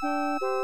Música